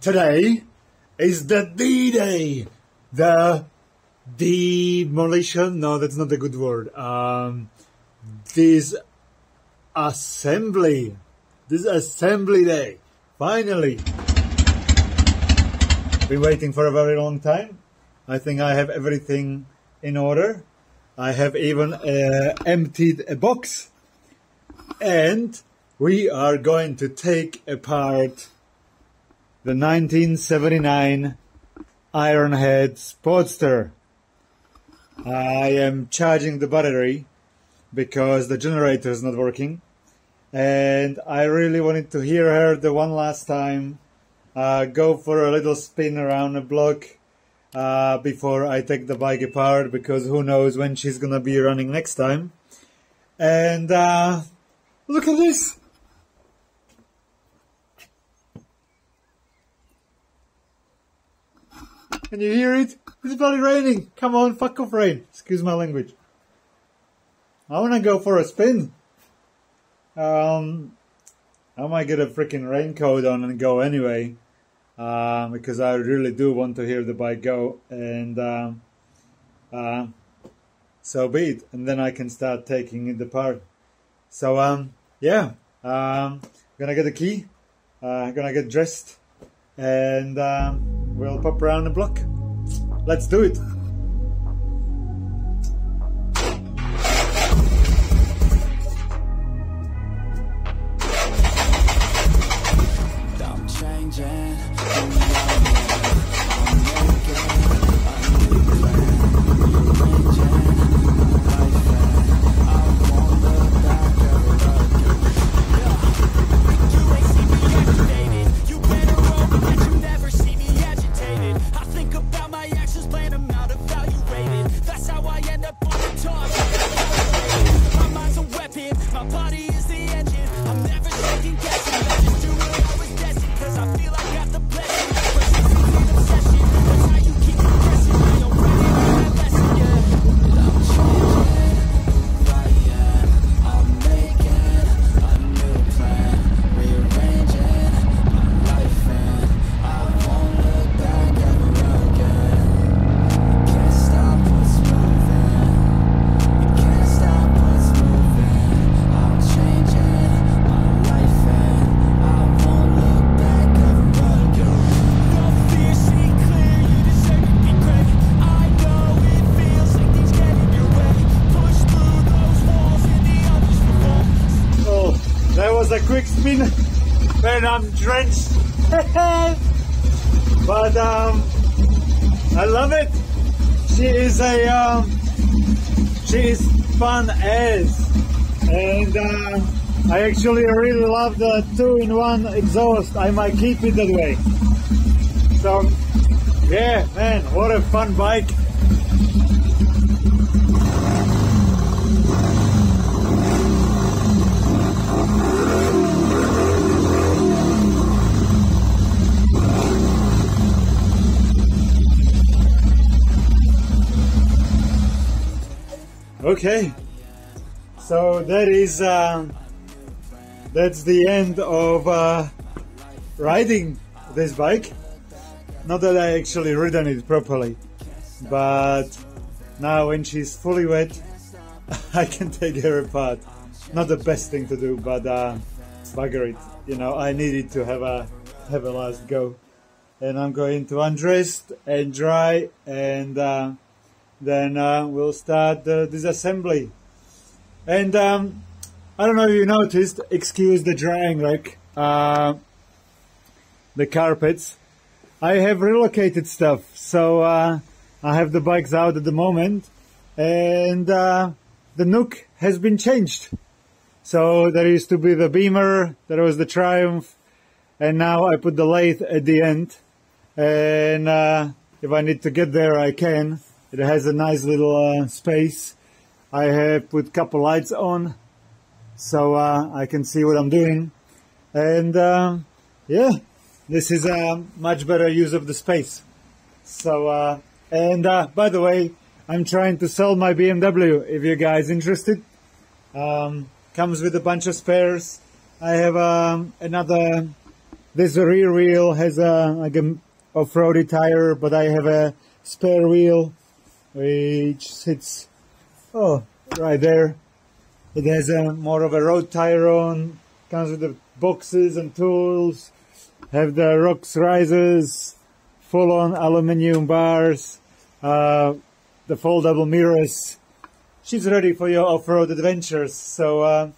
today is the D-Day, the demolition. No, that's not a good word. Um, this assembly, this assembly day. Finally, been waiting for a very long time. I think I have everything in order. I have even uh, emptied a box, and we are going to take apart the 1979 Ironhead Sportster. I am charging the battery because the generator is not working and I really wanted to hear her the one last time uh, go for a little spin around the block uh, before I take the bike apart because who knows when she's gonna be running next time and uh, look at this Can you hear it? It's bloody raining. Come on, fuck off rain. Excuse my language. I wanna go for a spin. Um, I might get a freaking raincoat on and go anyway. Um, because I really do want to hear the bike go and um, uh, so be it. And then I can start taking it apart. So um, yeah, um, gonna get a key, uh, gonna get dressed, and um, we'll pop around the block. Let's do it. When I'm drenched. but um, I love it. She is a um, she is fun as, and uh, I actually really love the two-in-one exhaust. I might keep it that way. So, yeah, man, what a fun bike. Okay, so that is um, that's the end of uh, riding this bike. Not that I actually ridden it properly, but now when she's fully wet, I can take her apart. Not the best thing to do, but uh, bugger it. You know, I needed to have a have a last go, and I'm going to undress and dry and. Uh, then uh, we'll start the disassembly. And um, I don't know if you noticed, excuse the drying rack, uh, the carpets. I have relocated stuff, so uh, I have the bikes out at the moment, and uh, the nook has been changed. So there used to be the Beamer, there was the Triumph, and now I put the lathe at the end. And uh, if I need to get there, I can. It has a nice little uh, space. I have put couple lights on, so uh, I can see what I'm doing. And um, yeah, this is a much better use of the space. So, uh, and uh, by the way, I'm trying to sell my BMW. If you guys interested, um, comes with a bunch of spares. I have um, another this rear wheel has a like a off-roady tire, but I have a spare wheel which sits oh right there. It has a more of a road tire on. Comes with the boxes and tools. Have the Rox risers, full-on aluminium bars, uh, the foldable mirrors. She's ready for your off-road adventures. So uh,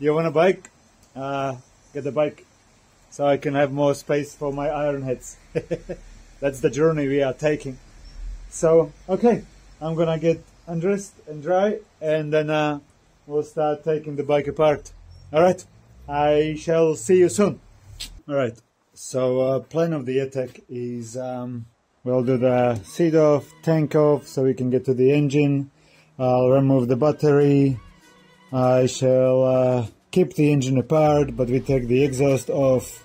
you want a bike? Uh, get the bike so I can have more space for my iron heads. That's the journey we are taking. So, okay, I'm gonna get undressed and dry and then uh, we'll start taking the bike apart. Alright, I shall see you soon. Alright, so uh, plan of the attack is um, we'll do the seat off, tank off so we can get to the engine. I'll remove the battery. I shall uh, keep the engine apart, but we take the exhaust off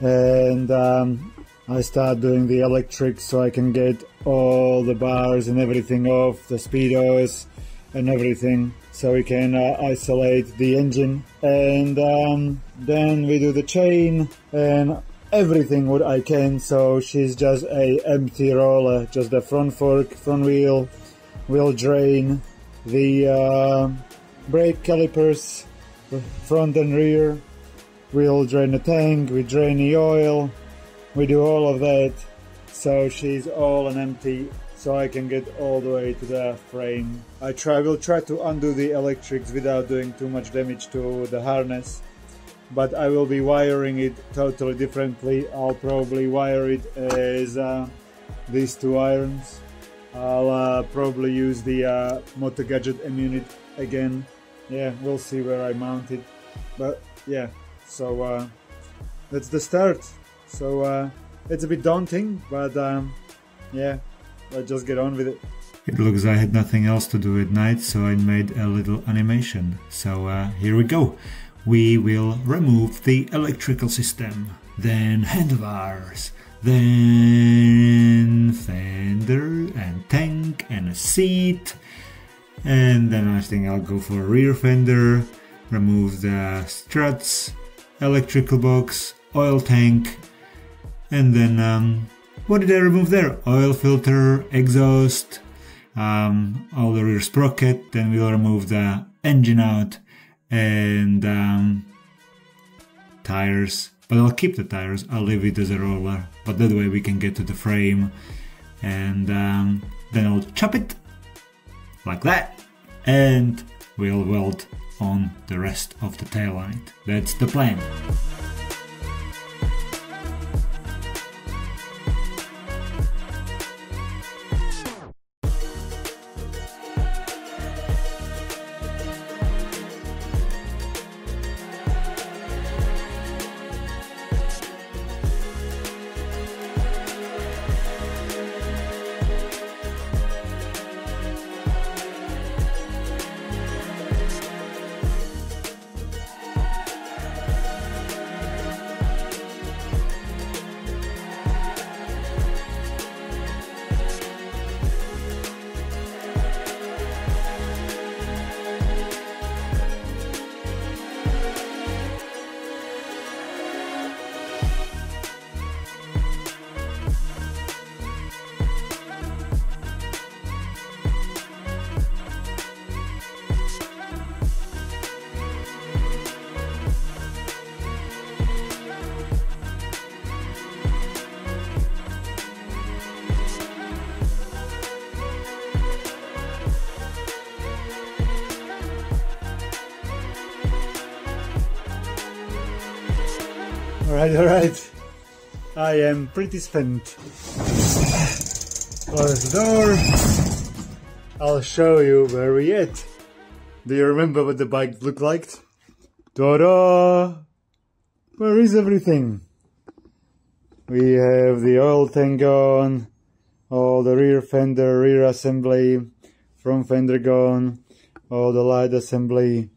and um, I start doing the electric so I can get all the bars and everything off, the speedos and everything so we can uh, isolate the engine. And um, then we do the chain and everything what I can. So she's just a empty roller just the front fork, front wheel, wheel drain, the uh, brake calipers, front and rear We'll drain the tank, we drain the oil, we do all of that. So she's all and empty so I can get all the way to the frame. I try will try to undo the electrics without doing too much damage to the harness. But I will be wiring it totally differently. I'll probably wire it as uh, these two irons. I'll uh, probably use the uh, Gadget M unit again. Yeah, we'll see where I mount it. But yeah, so uh, that's the start. So uh, it's a bit daunting, but um, yeah, let's just get on with it. It looks I had nothing else to do at night, so I made a little animation. So uh, here we go. We will remove the electrical system, then handlebars, then fender and tank and a seat, and then I think I'll go for rear fender, remove the struts, electrical box, oil tank, and then um, what did I remove there? Oil filter, exhaust, um, all the rear sprocket. Then we'll remove the engine out and um, tires. But I'll keep the tires. I'll leave it as a roller. But that way we can get to the frame, and um, then I'll chop it like that, and we'll weld on the rest of the tail. That's the plan. Alright, alright. I am pretty spent. Close the door. I'll show you where we at. Do you remember what the bike looked like? Ta-da! Where is everything? We have the oil tank gone, all the rear fender, rear assembly, front fender gone, all the light assembly,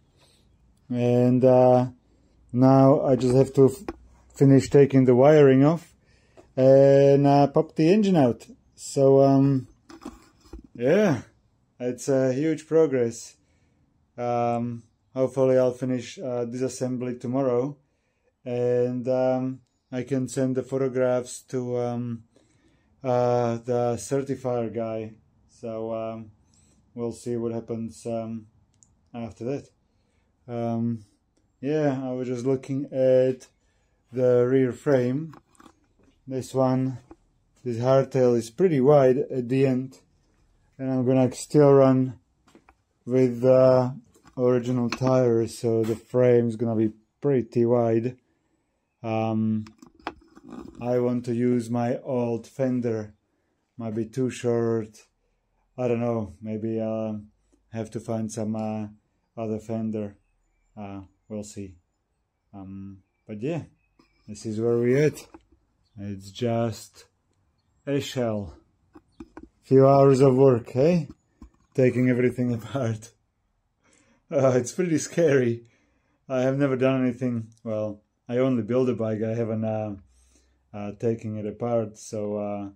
and uh, now I just have to finish taking the wiring off and uh, popped the engine out. So, um, yeah, it's a huge progress. Um, hopefully I'll finish uh, disassembly tomorrow and um, I can send the photographs to um, uh, the certifier guy. So um, we'll see what happens um, after that. Um, yeah, I was just looking at the rear frame. This one, this hardtail is pretty wide at the end, and I'm gonna still run with the original tires, so the frame's gonna be pretty wide. Um, I want to use my old fender, might be too short. I don't know. Maybe I'll have to find some uh, other fender. Uh, we'll see. Um, but yeah, this is where we at. It's just a shell. Few hours of work, eh? Taking everything apart. Uh, it's pretty scary. I have never done anything. Well, I only build a bike. I haven't uh, uh, taking it apart. So uh,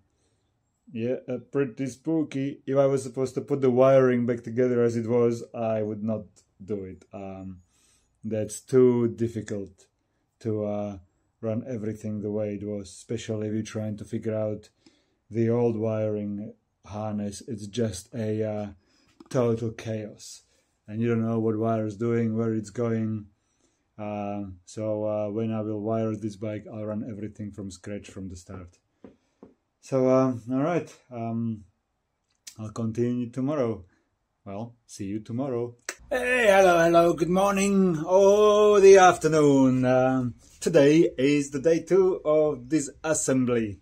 yeah, uh, pretty spooky. If I was supposed to put the wiring back together as it was, I would not do it. Um, that's too difficult to uh, run everything the way it was, especially if you're trying to figure out the old wiring harness. It's just a uh, total chaos, and you don't know what wire is doing, where it's going. Um, so uh, when I will wire this bike, I'll run everything from scratch from the start. So uh, all right, um, I'll continue tomorrow. Well, see you tomorrow. Hey, hello, hello, good morning, oh, the afternoon. Um, today is the day two of this assembly.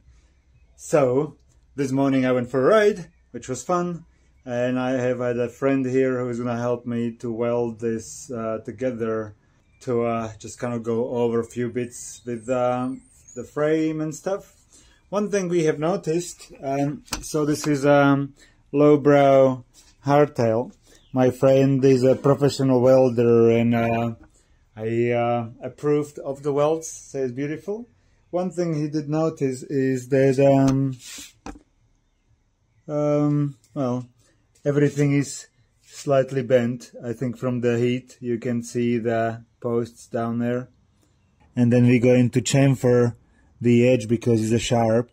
So, this morning I went for a ride, which was fun, and I have had a friend here who's gonna help me to weld this uh, together to uh, just kind of go over a few bits with um, the frame and stuff. One thing we have noticed, um, so this is a um, lowbrow hardtail. My friend is a professional welder and uh, I uh, approved of the welds, says beautiful. One thing he did notice is that, um, um, well, everything is slightly bent. I think from the heat you can see the posts down there. And then we're going to chamfer the edge because it's a sharp.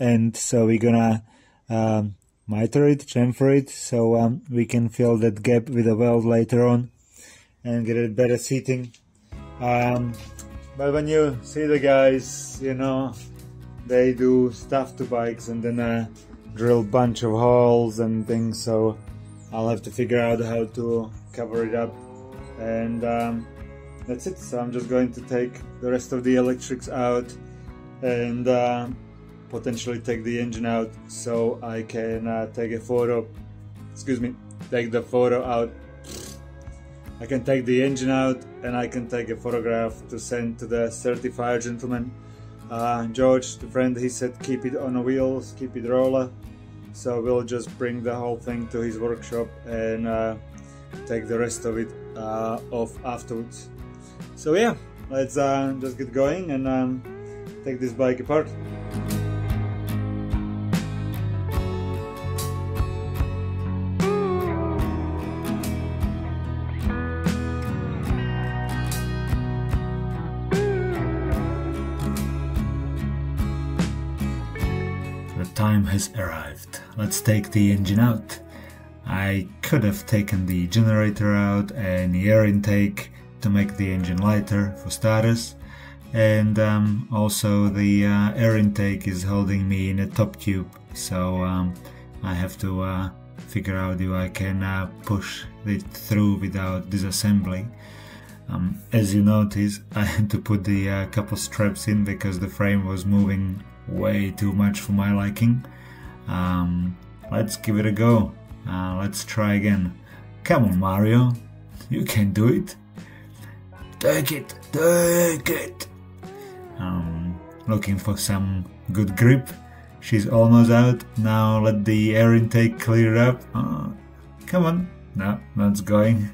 And so we're gonna um, miter it, chamfer it, so um, we can fill that gap with a weld later on and get a better seating. Um, but when you see the guys, you know, they do stuff to bikes and then uh, drill bunch of holes and things, so I'll have to figure out how to cover it up and um, that's it. So I'm just going to take the rest of the electrics out and uh, potentially take the engine out so I can uh, take a photo, excuse me, take the photo out. I can take the engine out and I can take a photograph to send to the certifier gentleman. Uh, George, the friend, he said keep it on wheels, keep it roller. So we'll just bring the whole thing to his workshop and uh, take the rest of it uh, off afterwards. So yeah, let's uh, just get going and um, take this bike apart. Time has arrived. Let's take the engine out. I could have taken the generator out and the air intake to make the engine lighter for starters and um, also the uh, air intake is holding me in a top tube so um, I have to uh, figure out if I can uh, push it through without disassembling. Um, as you notice I had to put the uh, couple straps in because the frame was moving way too much for my liking. Um, let's give it a go. Uh, let's try again. Come on Mario, you can do it. Take it, take it. Um, looking for some good grip. She's almost out. Now let the air intake clear up. Uh, come on. No, not going.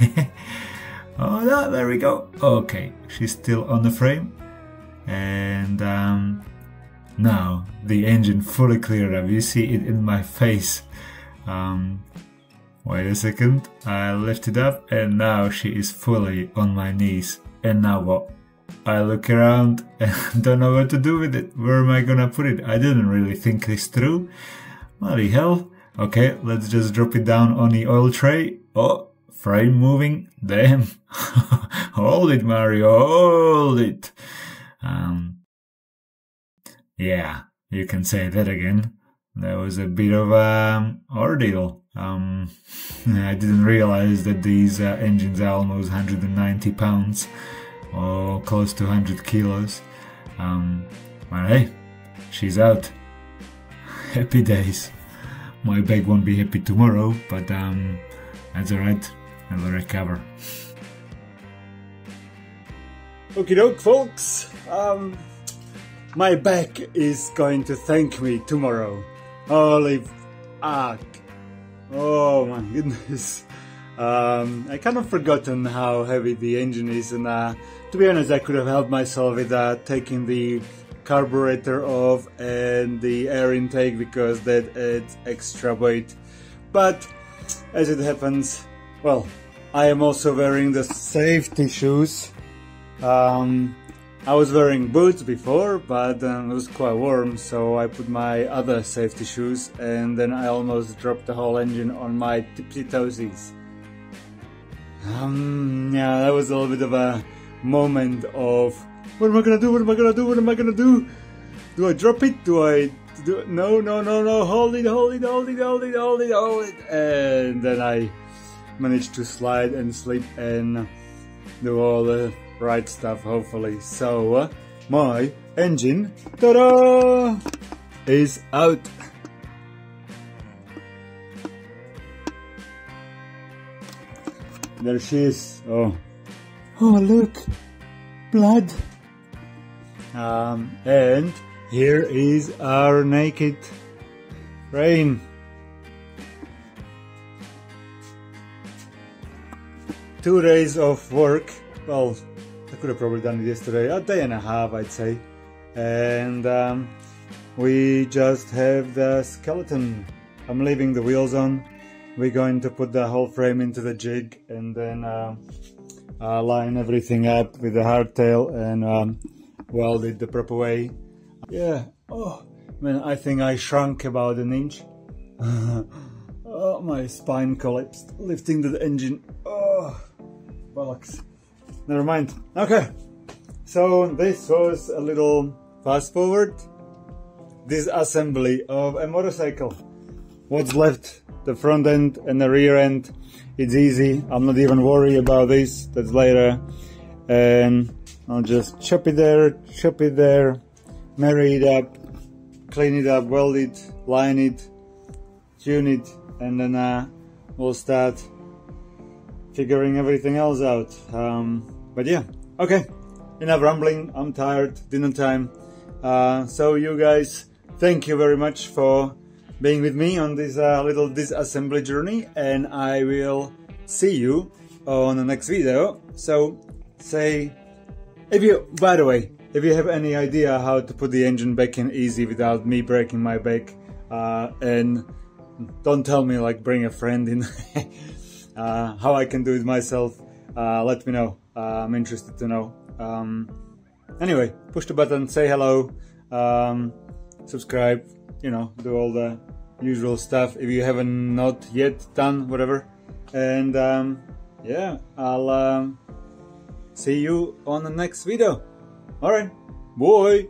oh no, there we go. Okay, she's still on the frame. And um, now the engine fully cleared up. You see it in my face. Um, wait a second. I lift it up and now she is fully on my knees. And now what? I look around and don't know what to do with it. Where am I gonna put it? I didn't really think this through. Bloody hell. Okay, let's just drop it down on the oil tray. Oh, frame moving. Damn. hold it, Mario. Hold it. Um, yeah, you can say that again. That was a bit of an ordeal. Um, I didn't realize that these uh, engines are almost 190 pounds or close to 100 kilos. Um, but hey, she's out. Happy days. My bag won't be happy tomorrow, but um, that's alright. I will recover. Okie doke, folks. Um, my back is going to thank me tomorrow. Holy fuck. Oh my goodness. Um, I kind of forgotten how heavy the engine is, and uh, to be honest, I could have helped myself with uh, taking the carburetor off and the air intake because that adds extra weight. But as it happens, well, I am also wearing the safety shoes. Um, I was wearing boots before, but um, it was quite warm, so I put my other safety shoes, and then I almost dropped the whole engine on my tipsy toesies. Um, yeah, that was a little bit of a moment of what am I gonna do? What am I gonna do? What am I gonna do? Do I drop it? Do I do no no no no hold it hold it hold it hold it hold it hold it and then I managed to slide and slip and do all the right stuff hopefully. So uh, my engine ta-da is out. There she is. Oh. Oh look. Blood. Um, and here is our naked rain. Two days of work. Well, could have probably done it yesterday. A day and a half, I'd say. And um, we just have the skeleton. I'm leaving the wheels on. We're going to put the whole frame into the jig and then uh, uh, line everything up with the hardtail and um, weld it the proper way. Yeah. Oh, man, I think I shrunk about an inch. oh, my spine collapsed lifting the engine. Oh, bollocks. Never mind. Okay. So this was a little fast forward disassembly of a motorcycle. What's left, the front end and the rear end, it's easy. I'm not even worried about this. That's later. And I'll just chop it there, chop it there, marry it up, clean it up, weld it, line it, tune it, and then uh, we'll start figuring everything else out. Um, but yeah, okay, enough rambling. I'm tired, dinner time. Uh, so you guys, thank you very much for being with me on this uh, little disassembly journey, and I will see you on the next video. So say if you, by the way, if you have any idea how to put the engine back in easy without me breaking my back, uh, and don't tell me like bring a friend in, uh, how I can do it myself, uh, let me know. Uh, I'm interested to know. Um, anyway, push the button, say hello, um, subscribe, you know, do all the usual stuff if you haven't not yet done whatever. And um, yeah, I'll um, see you on the next video. Alright, boy!